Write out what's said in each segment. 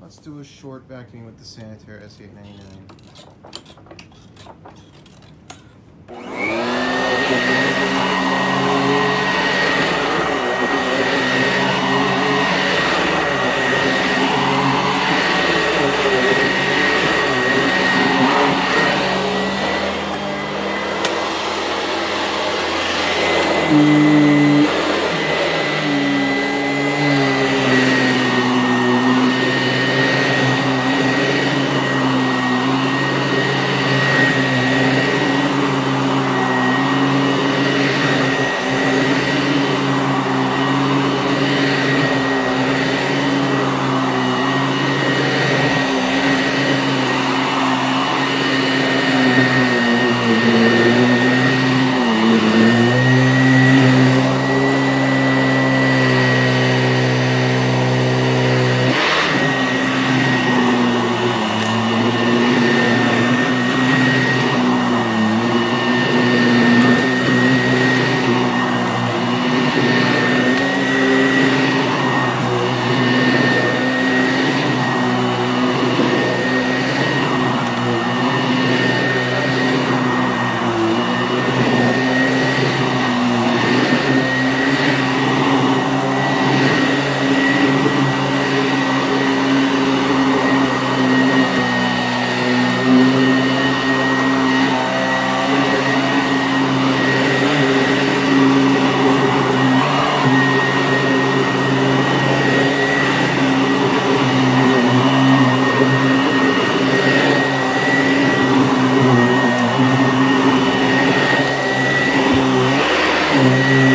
Let's do a short vacuuming with the Sanitaire S899. Música Yeah.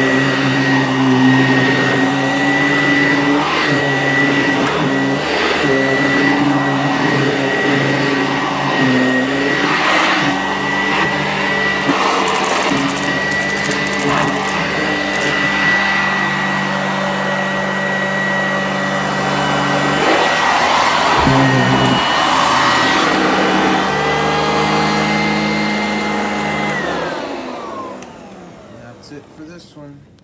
that's it for this one.